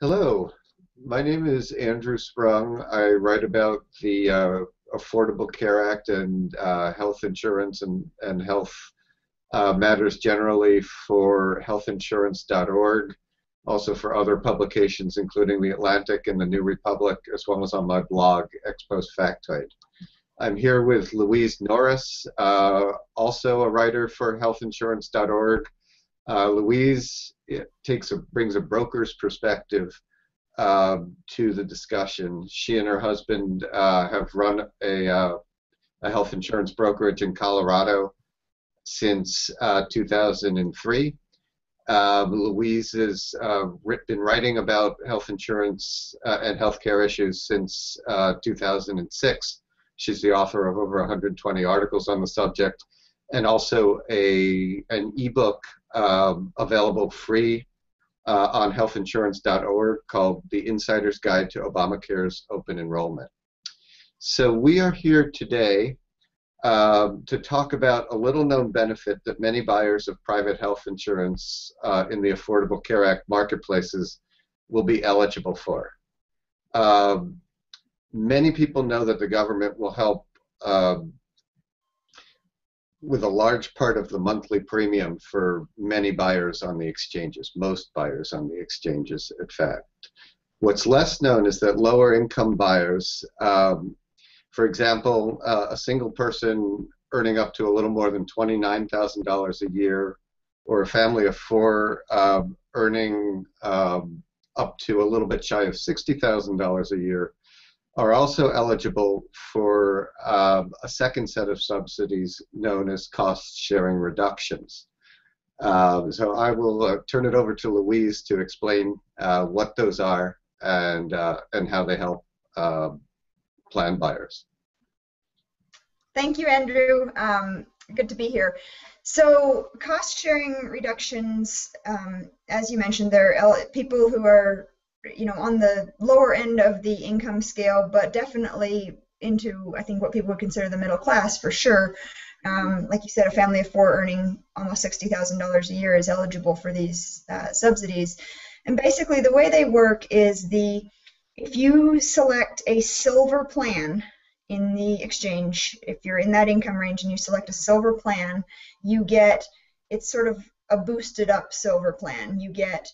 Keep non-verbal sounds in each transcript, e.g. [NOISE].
Hello, my name is Andrew Sprung. I write about the uh, Affordable Care Act and uh, health insurance and, and health uh, matters generally for healthinsurance.org, also for other publications including The Atlantic and The New Republic, as well as on my blog, Ex Post Factoid. I'm here with Louise Norris, uh, also a writer for healthinsurance.org. Uh, Louise takes a, brings a broker's perspective uh, to the discussion. She and her husband uh, have run a, uh, a, health insurance brokerage in Colorado since uh, 2003. Um, Louise has uh, been writing about health insurance and healthcare issues since 2006. She's the author of over 120 articles on the subject and also a an ebook um, available free uh, on healthinsurance.org called The Insider's Guide to Obamacare's Open Enrollment. So we are here today um, to talk about a little known benefit that many buyers of private health insurance uh, in the Affordable Care Act marketplaces will be eligible for. Um, many people know that the government will help um, with a large part of the monthly premium for many buyers on the exchanges, most buyers on the exchanges, in fact. What's less known is that lower income buyers, um, for example, uh, a single person earning up to a little more than $29,000 a year, or a family of four um, earning um, up to a little bit shy of $60,000 a year, are also eligible for um, a second set of subsidies known as cost sharing reductions. Um, so I will uh, turn it over to Louise to explain uh, what those are and, uh, and how they help um, plan buyers. Thank you, Andrew. Um, good to be here. So cost sharing reductions, um, as you mentioned, they're people who are you know on the lower end of the income scale, but definitely into I think what people would consider the middle class for sure. Um, like you said, a family of four earning almost sixty thousand dollars a year is eligible for these uh, subsidies. And basically, the way they work is the if you select a silver plan in the exchange, if you're in that income range and you select a silver plan, you get it's sort of a boosted up silver plan. You get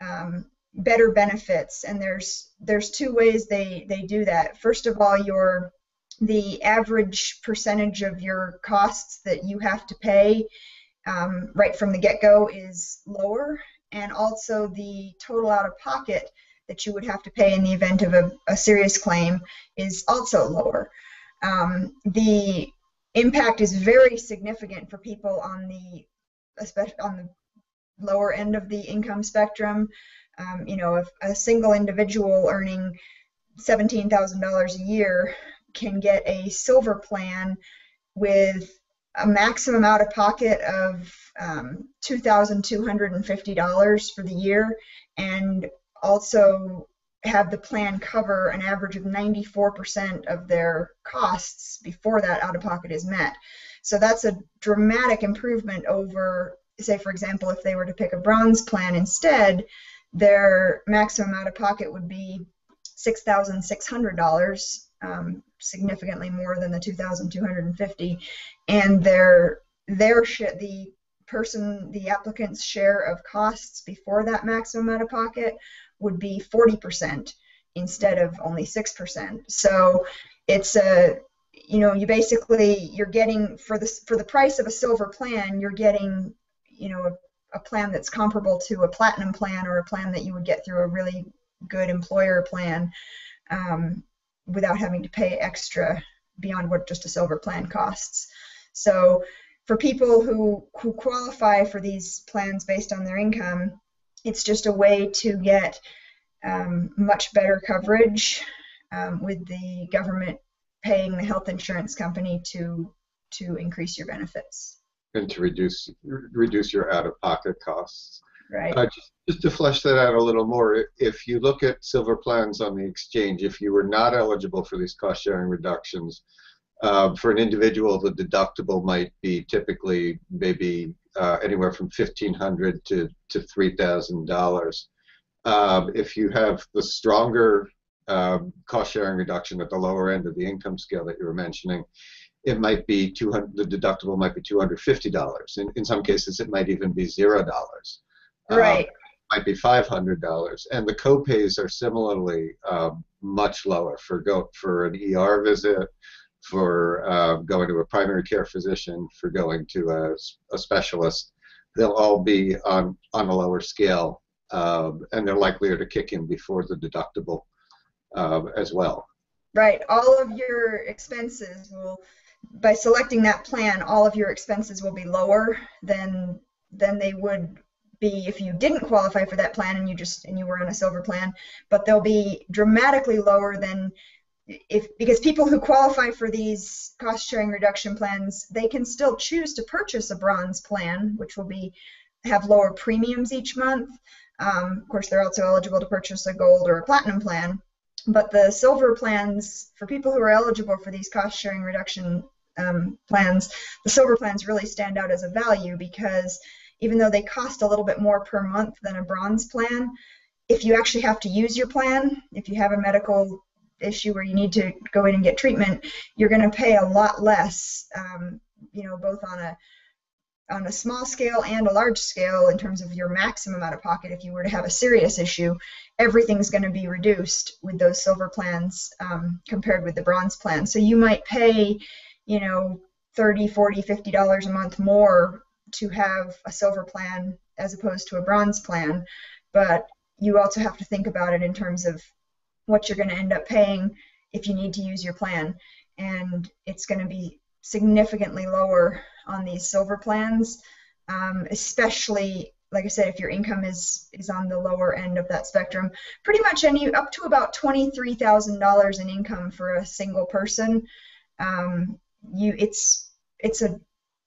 um, better benefits. And there's there's two ways they they do that. First of all your the average percentage of your costs that you have to pay um, right from the get-go is lower. And also the total out of pocket that you would have to pay in the event of a, a serious claim is also lower. Um, the impact is very significant for people on the especially on the lower end of the income spectrum um, you know, if a single individual earning $17,000 a year can get a silver plan with a maximum out of pocket of um, $2,250 for the year and also have the plan cover an average of 94% of their costs before that out of pocket is met. So that's a dramatic improvement over, say, for example, if they were to pick a bronze plan instead, their maximum out of pocket would be $6,600, um, significantly more than the 2,250, and their their sh- the person the applicant's share of costs before that maximum out of pocket would be 40% instead of only 6%. So it's a you know you basically you're getting for the for the price of a silver plan you're getting you know a plan that's comparable to a platinum plan or a plan that you would get through a really good employer plan um, without having to pay extra beyond what just a silver plan costs. So for people who, who qualify for these plans based on their income, it's just a way to get um, much better coverage um, with the government paying the health insurance company to to increase your benefits and to reduce reduce your out-of-pocket costs. Right. Uh, just, just to flesh that out a little more, if you look at silver plans on the exchange, if you were not eligible for these cost-sharing reductions, uh, for an individual, the deductible might be typically maybe uh, anywhere from fifteen hundred to to three thousand dollars. Um, if you have the stronger um, cost sharing reduction at the lower end of the income scale that you were mentioning, it might be 200 the deductible might be $250 in, in some cases it might even be zero dollars. Right. um, might be $500 and the copays are similarly uh, much lower for go for an er visit for uh, going to a primary care physician for going to a, a specialist. They'll all be on on a lower scale um, and they're likelier to kick in before the deductible uh, as well. Right. All of your expenses will by selecting that plan, all of your expenses will be lower than than they would be if you didn't qualify for that plan and you just and you were on a silver plan, but they'll be dramatically lower than if because people who qualify for these cost sharing reduction plans, they can still choose to purchase a bronze plan, which will be have lower premiums each month. Um, of course, they're also eligible to purchase a gold or a platinum plan. But the silver plans, for people who are eligible for these cost sharing reduction um, plans, the silver plans really stand out as a value because even though they cost a little bit more per month than a bronze plan, if you actually have to use your plan, if you have a medical issue where you need to go in and get treatment, you're going to pay a lot less, um, you know, both on a on a small scale and a large scale in terms of your maximum out of pocket if you were to have a serious issue everything's going to be reduced with those silver plans um, compared with the bronze plan. So you might pay you know 30 40 50 dollars a month more to have a silver plan as opposed to a bronze plan but you also have to think about it in terms of what you're going to end up paying if you need to use your plan. And it's going to be significantly lower on these silver plans, um, especially like I said, if your income is is on the lower end of that spectrum, pretty much any up to about twenty three thousand dollars in income for a single person, um, you it's it's a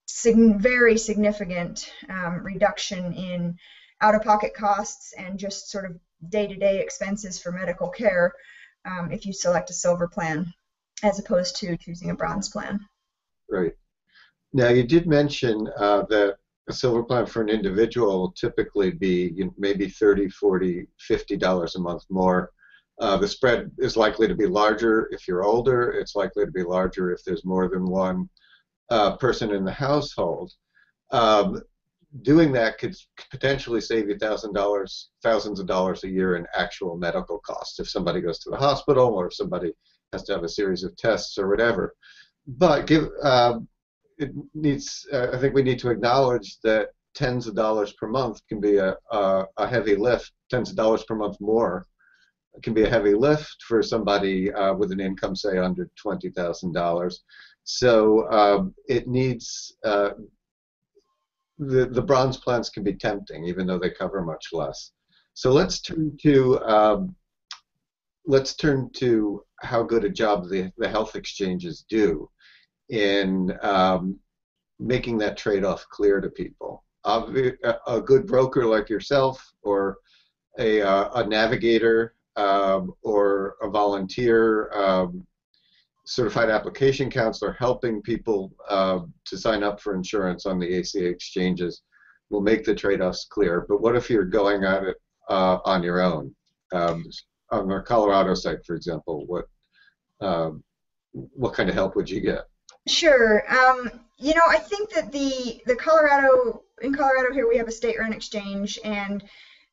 sig- very significant um, reduction in out of pocket costs and just sort of day to day expenses for medical care um, if you select a silver plan as opposed to choosing a bronze plan. Right. Now, you did mention uh, that a silver plan for an individual will typically be you know, maybe 30 40 50 dollars a month more. Uh, the spread is likely to be larger if you're older. It's likely to be larger if there's more than one uh, person in the household. Um, doing that could potentially save you thousand dollars thousands of dollars a year in actual medical costs if somebody goes to the hospital or if somebody has to have a series of tests or whatever. But give uh, it needs. Uh, I think we need to acknowledge that tens of dollars per month can be a, a, a heavy lift. Tens of dollars per month more can be a heavy lift for somebody uh, with an income, say, under twenty thousand dollars. So um, it needs. Uh, the, the bronze plans can be tempting, even though they cover much less. So let's turn to um, let's turn to how good a job the, the health exchanges do in um, making that trade-off clear to people. A, good broker like yourself, or a, uh, a navigator, um, or a volunteer um, certified application counselor helping people uh, to sign up for insurance on the ACA exchanges will make the trade-offs clear. But what if you're going at it uh, on your own? Um, on our Colorado site, for example, what um, what kind of help would you get? Sure. Um, you know, I think that the the Colorado in Colorado here we have a state-run exchange, and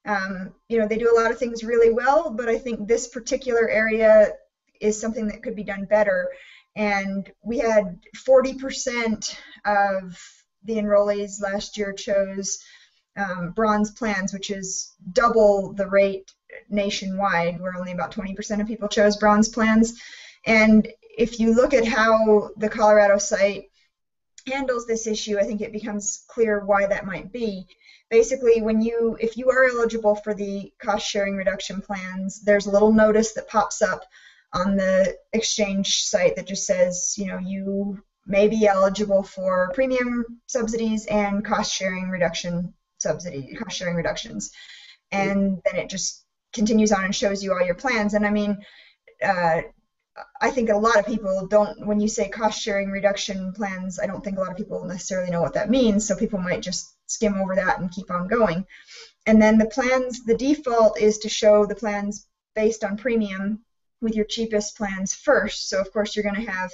um, you know they do a lot of things really well. But I think this particular area is something that could be done better. And we had 40% of the enrollees last year chose um, bronze plans, which is double the rate nationwide, where only about 20% of people chose bronze plans. And if you look at how the Colorado site handles this issue, I think it becomes clear why that might be. Basically, when you, if you are eligible for the cost sharing reduction plans, there's a little notice that pops up on the exchange site that just says, you know, you may be eligible for premium subsidies and cost sharing reduction subsidy, cost sharing reductions. And then it just continues on and shows you all your plans. And I mean, uh, I think a lot of people don't, when you say cost sharing reduction plans, I don't think a lot of people necessarily know what that means, so people might just skim over that and keep on going. And then the plans, the default is to show the plans based on premium with your cheapest plans first. So of course you're going to have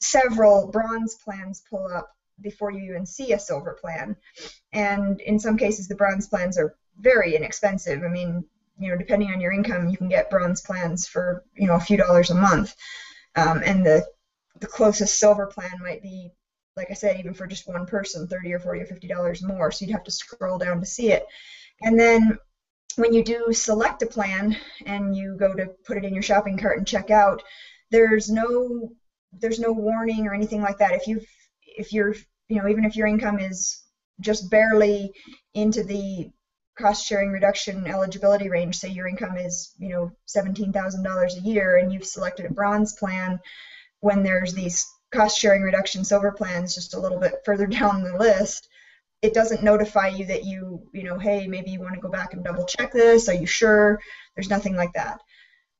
several bronze plans pull up before you even see a silver plan. And in some cases, the bronze plans are very inexpensive. I mean, you know, depending on your income, you can get bronze plans for you know a few dollars a month, um, and the the closest silver plan might be, like I said, even for just one person, thirty or forty or fifty dollars more. So you'd have to scroll down to see it. And then when you do select a plan and you go to put it in your shopping cart and check out, there's no there's no warning or anything like that. If you if you're you know even if your income is just barely into the cost sharing reduction eligibility range, say your income is, you know, $17,000 a year and you've selected a bronze plan, when there's these cost sharing reduction silver plans just a little bit further [LAUGHS] down the list, it doesn't notify you that you, you know, hey, maybe you want to go back and double check this. Are you sure? There's nothing like that.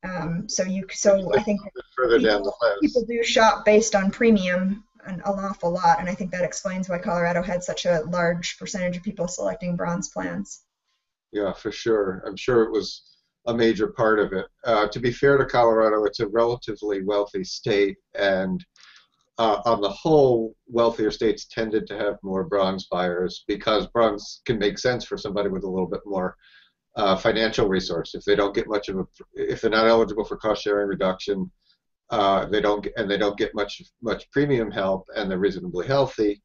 Um, so you, so I think further people, down the list. people do shop based on premium an, an awful lot, and I think that explains why Colorado had such a large percentage of people selecting bronze plans. Yeah, for sure. I'm sure it was a major part of it. Uh, to be fair to Colorado, it's a relatively wealthy state, and uh, on the whole, wealthier states tended to have more bronze buyers because bronze can make sense for somebody with a little bit more uh, financial resource. If they don't get much of a, if they're not eligible for cost sharing reduction, uh, they don't get, and they don't get much much premium help, and they're reasonably healthy.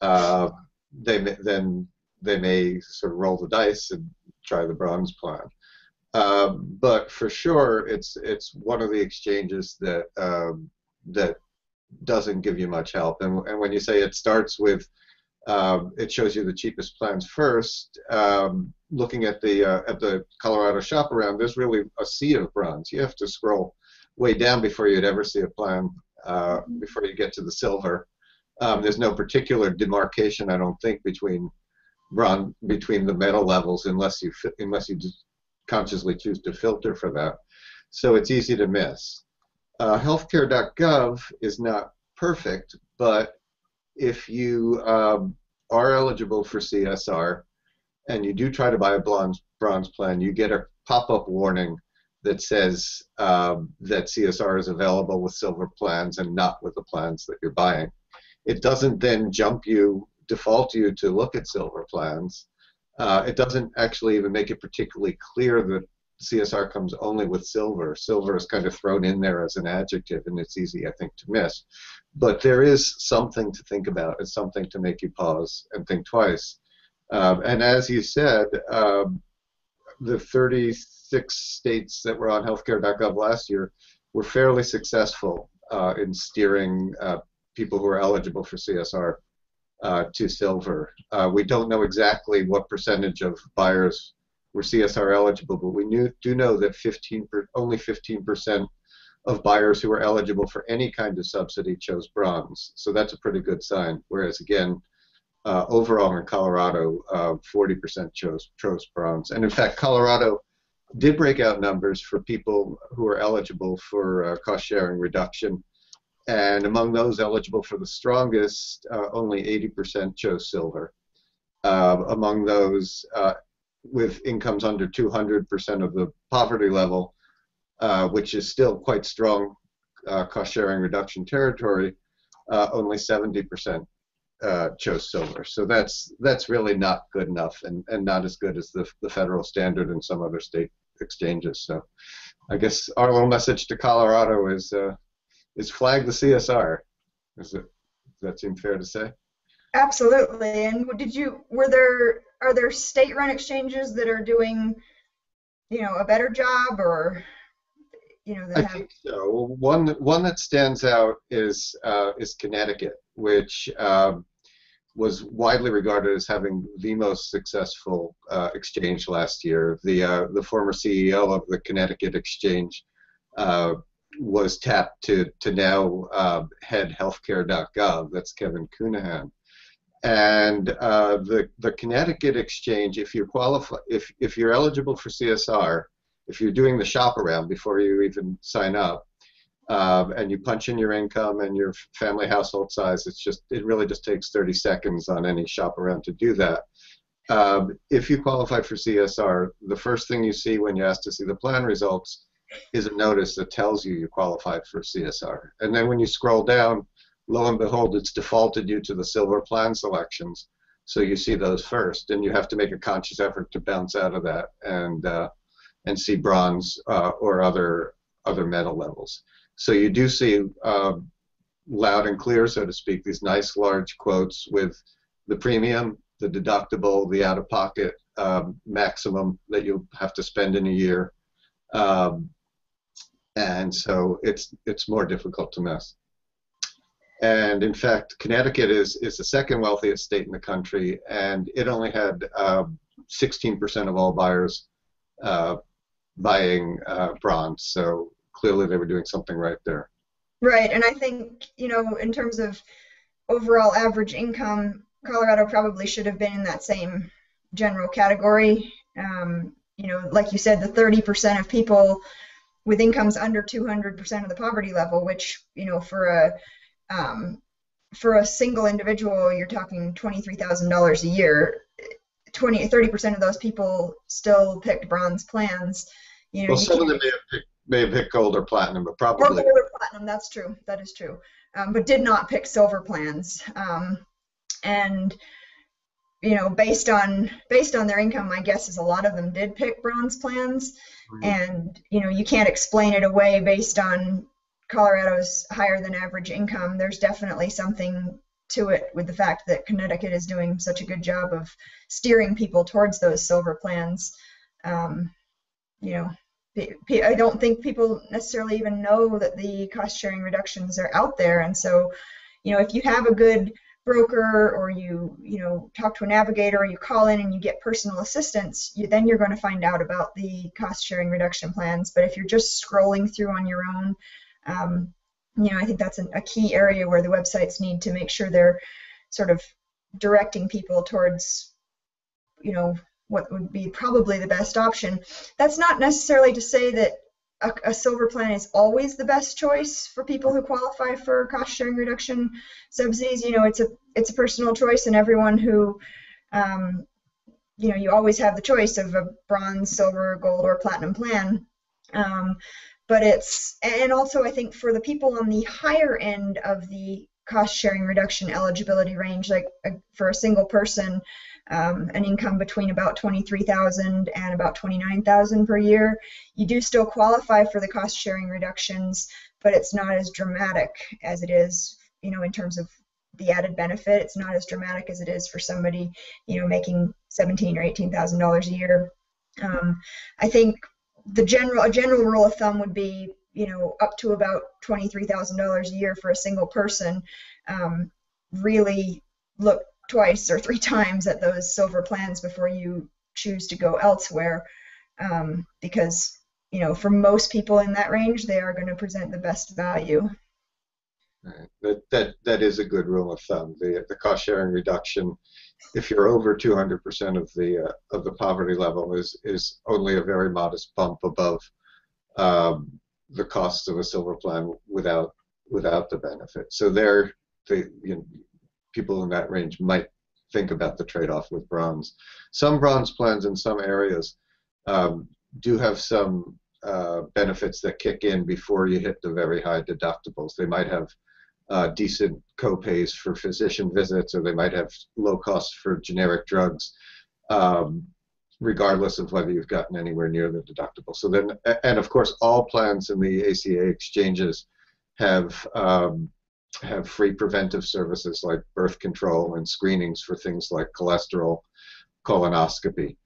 Uh, they then they may sort of roll the dice and try the bronze plan. Um, but for sure, it's it's one of the exchanges that um, that doesn't give you much help. And, and when you say it starts with, um, it shows you the cheapest plans first. Um, looking at the uh, at the Colorado shop around, there's really a sea of bronze. You have to scroll way down before you'd ever see a plan uh, before you get to the silver. Um, there's no particular demarcation, I don't think, between run between the metal levels unless you unless you consciously choose to filter for that. So it's easy to miss. Uh, healthcare.gov is not perfect, but if you um, are eligible for CSR and you do try to buy a bronze, bronze plan, you get a pop-up warning that says um, that CSR is available with silver plans and not with the plans that you're buying. It doesn't then jump you default you to look at silver plans. Uh, it doesn't actually even make it particularly clear that CSR comes only with silver. Silver is kind of thrown in there as an adjective, and it's easy, I think, to miss. But there is something to think about. It's something to make you pause and think twice. Um, and as you said, um, the 36 states that were on healthcare.gov last year were fairly successful uh, in steering uh, people who are eligible for CSR uh, to silver. Uh, we don't know exactly what percentage of buyers were CSR eligible, but we knew, do know that 15 per, only 15% of buyers who were eligible for any kind of subsidy chose bronze. So that's a pretty good sign. Whereas again, uh, overall in Colorado, 40% uh, chose chose bronze. And in fact, Colorado did break out numbers for people who are eligible for uh, cost sharing reduction and among those eligible for the strongest, uh, only 80% chose silver. Uh, among those uh, with incomes under 200% of the poverty level, uh, which is still quite strong uh, cost sharing reduction territory, uh, only 70% chose silver. So that's that's really not good enough and, and not as good as the, the federal standard in some other state exchanges. So I guess our little message to Colorado is is flag the CSR. Is it, does that seem fair to say? Absolutely. And did you were there are there state-run exchanges that are doing, you know, a better job or you know, I have... think so. One one that stands out is uh, is Connecticut, which um, was widely regarded as having the most successful uh, exchange last year. The uh, the former CEO of the Connecticut Exchange uh, was tapped to to now uh, head healthcare.gov. That's Kevin Counihan. And uh, the the Connecticut exchange, if you qualify, if if you're eligible for CSR, if you're doing the shop around before you even sign up, um, and you punch in your income and your family household size, it's just it really just takes 30 seconds on any shop around to do that. Um, if you qualify for CSR, the first thing you see when you ask to see the plan results is a notice that tells you you qualify for CSR. And then when you scroll down, lo and behold, it's defaulted you to the silver plan selections. So you see those first, and you have to make a conscious effort to bounce out of that and uh, and see bronze uh, or other other metal levels. So you do see uh, loud and clear, so to speak, these nice large quotes with the premium, the deductible, the out-of-pocket um, maximum that you have to spend in a year, um, and so it's it's more difficult to miss. And in fact, Connecticut is is the second wealthiest state in the country, and it only had 16% um, of all buyers uh, buying uh, bronze. So clearly, they were doing something right there. Right, and I think you know, in terms of overall average income, Colorado probably should have been in that same general category. Um, you know, like you said, the 30% of people with incomes under 200% of the poverty level, which you know for a um, for a single individual, you're talking $23,000 a year. 20, 30% of those people still picked bronze plans. You know, well, some of them may have, picked, may have picked gold or platinum, but probably. Or gold or platinum, that's true. That is true. Um, but did not pick silver plans. Um, and you know, based on based on their income, my guess is a lot of them did pick bronze plans. Mm-hmm. And you know, you can't explain it away based on Colorado's higher than average income. There's definitely something to it with the fact that Connecticut is doing such a good job of steering people towards those silver plans. Um, you know, I don't think people necessarily even know that the cost sharing reductions are out there, and so, you know, if you have a good broker or you you know talk to a navigator or you call in and you get personal assistance you, then you're going to find out about the cost sharing reduction plans. But if you're just scrolling through on your own um, you know i think that's an, a key area where the websites need to make sure they're sort of directing people towards you know what would be probably the best option. That's not necessarily to say that a, a, silver plan is always the best choice for people who qualify for cost sharing reduction subsidies. You know, it's a it's a personal choice, and everyone who, um, you know, you always have the choice of a bronze, silver, gold, or platinum plan. Um, but it's and also I think for the people on the higher end of the cost sharing reduction eligibility range, like uh, for a single person, um, an income between about 23,000 and about 29,000 per year, you do still qualify for the cost sharing reductions, but it's not as dramatic as it is, you know, in terms of the added benefit. It's not as dramatic as it is for somebody, you know, making 17 or 18,000 dollars a year. Um, I think the general a general rule of thumb would be, you know, up to about $23,000 a year for a single person. Um, really look twice or three times at those silver plans before you choose to go elsewhere um, because you know for most people in that range they are going to present the best value. That, that that is a good rule of thumb. The, the cost sharing reduction if you're over 200% of the uh, of the poverty level is is only a very modest bump above um, the cost of a silver plan without without the benefit. So there the you know, people in that range might think about the trade-off with bronze. Some bronze plans in some areas um, do have some uh, benefits that kick in before you hit the very high deductibles. They might have uh, decent copays for physician visits, or they might have low costs for generic drugs, um, regardless of whether you've gotten anywhere near the deductible. So then, and of course, all plans in the ACA exchanges have um, have free preventive services like birth control and screenings for things like cholesterol, colonoscopy.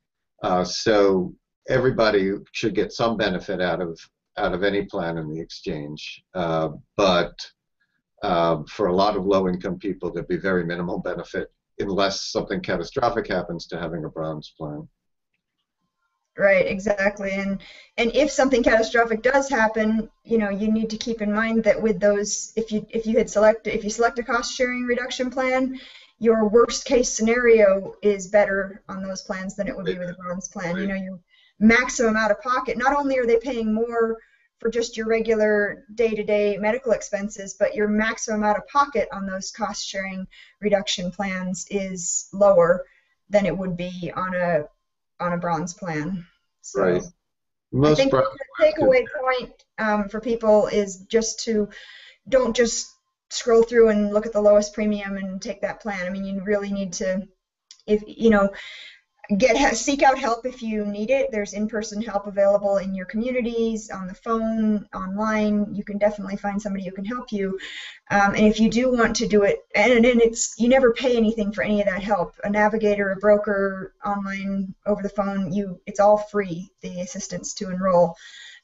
Uh, so everybody should get some benefit out of out of any plan in the exchange, uh, but uh, for a lot of low-income people, there'd be very minimal benefit unless something catastrophic happens to having a bronze plan. Right, exactly. And and if something catastrophic does happen, you know, you need to keep in mind that with those if you if you had selected if you select a cost sharing reduction plan, your worst case scenario is better on those plans than it would be with a bronze plan. You know, your maximum out of pocket, not only are they paying more for just your regular day-to-day medical expenses, but your maximum out of pocket on those cost sharing reduction plans is lower than it would be on a on a bronze plan. So Right. I think the takeaway point um, for people is just to don't just scroll through and look at the lowest premium and take that plan. I mean, you really need to, if you know, get seek out help if you need it. There's in-person help available in your communities, on the phone, online. You can definitely find somebody who can help you. Um, and if you do want to do it, and, and it's you never pay anything for any of that help. A navigator, a broker, online, over the phone, you it's all free. The assistance to enroll.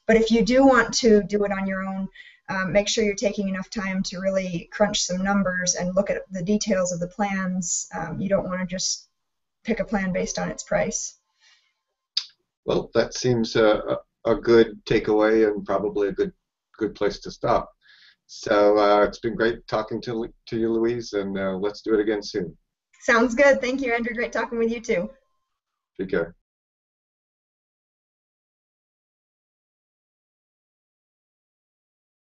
But if you do want to do it on your own, um, make sure you're taking enough time to really crunch some numbers and look at the details of the plans. Um, you don't want to just pick a plan based on its price. Well, that seems a, a good takeaway and probably a good good place to stop. So uh, it's been great talking to to you, Louise, and uh, let's do it again soon. Sounds good. Thank you, Andrew. Great talking with you too. Take care.